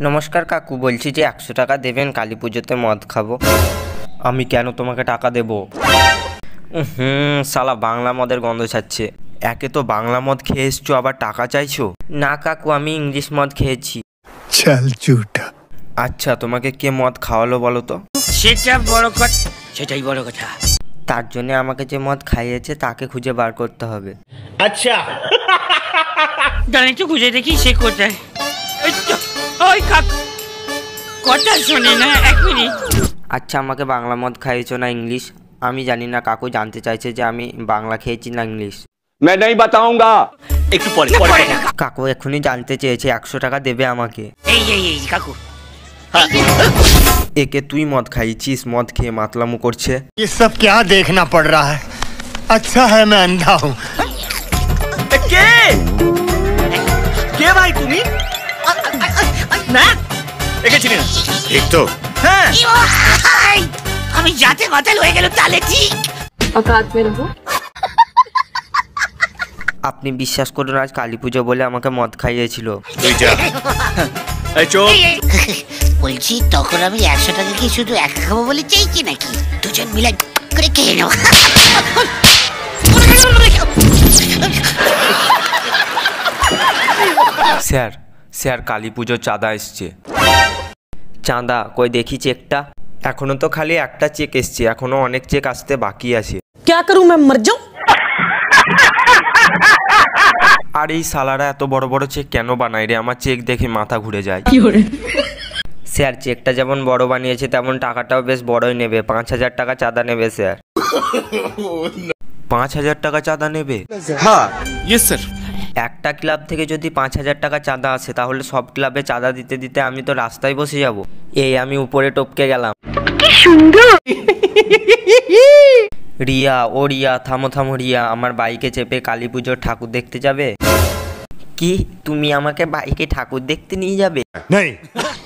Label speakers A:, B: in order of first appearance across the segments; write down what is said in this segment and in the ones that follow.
A: নমস্কার কাকু বলছি যে একশো টাকা দেবেন কালী পুজোতে মদ খাব। আমি কেন তোমাকে টাকা দেব? হুম সালা বাংলা মদের গন্ধ ছাড়ছে। একে তো বাংলা মদ খেয়ে এসছো আবার টাকা চাইছো? না কাকু আমি ইংলিশ মদ খেয়েছি। আচ্ছা তোমাকে কে মদ খাওয়ালো বলো তো?
B: সেটা বড় কথা সেটাই বড় কথা।
A: তার জন্য আমাকে যে মদ খাইয়েছে তাকে খুঁজে বার করতে হবে।
B: আচ্ছা। জানিছো খুঁজে দেখি সে কোথায়। ওই তো, ওই কাক কথা শোনে না এক মিনিট
A: আচ্ছা আমাকে বাংলা মদ খাইয়েছো না ইংলিশ আমি জানি না কাকু জানতে চাইছে যে আমি বাংলা খেয়েছি না ইংলিশ
C: मैं नहीं बताऊंगा
D: একটু পরে
B: না,
D: পরে
B: পরে
D: কথা।
B: না।
A: কাকু এক্ষুনি জানতে চেয়েছে একশো টাকা দেবে আমাকে
B: এই এই এই কাকু
A: একে তুই মদ খাইছিস মদ খেয়ে মাতলামু করছে
E: ये सब क्या देखना पड़ रहा है अच्छा है मैं अंधा हूँ ঠিক তো।
D: হ্যাঁ।
B: আমি যাতে মাতাল হয়ে গেল তাহলে ঠিক।
A: আপনি বিশ্বাস করুন আজ কালী পুজো বলে আমাকে মদ খাইয়েছিল।
B: বলছি তখন আমি একশো টাকা কি শুধু একা খাব বলে চাইছি নাকি? দুজন মিলে করে খেয়ে নেব।
A: স্যার স্যার কালী পুজোর চাঁদা এসছে। চাঁদা কই দেখি চেকটা? এখনও তো খালি একটা চেক এসছে এখনও অনেক চেক আসতে বাকি আছে।
F: করু মর যাও?
A: আর এই সালারা এত বড় বড় চেক কেন বানায় রে? আমার চেক দেখে মাথা ঘুরে যায়। স্যার চেকটা যেমন বড় বানিয়েছে তেমন টাকাটাও বেশ বড়ই নেবে। পাঁচ হাজার টাকা চাঁদা নেবে স্যার। পাঁচ হাজার টাকা চাঁদা নেবে?
D: হ্যাঁ। ইয়েস স্যার
A: একটা ক্লাব থেকে যদি পাঁচ হাজার টাকা চাঁদা আসে তাহলে সব ক্লাবে চাঁদা দিতে দিতে আমি তো রাস্তায় বসে যাব। এই আমি উপরে টপকে গেলাম। রিয়া ও রিয়া থামো থামো রিয়া আমার বাইকে চেপে কালী পুজোর ঠাকুর দেখতে যাবে? কি? তুমি আমাকে বাইকে ঠাকুর দেখতে নিয়ে যাবে?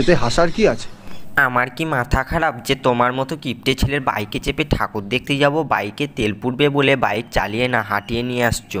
G: এতে হাসার কি আছে?
A: আমার কি মাথা খারাপ যে তোমার মতো কিপটে ছেলের বাইকে চেপে ঠাকুর দেখতে যাব? বাইকে তেল পুড়বে বলে বাইক চালিয়ে না হাঁটিয়ে নিয়ে আসছো।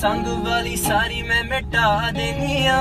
H: संग वाली सारी मैं मिटा देनी आ